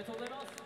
ありがとうございます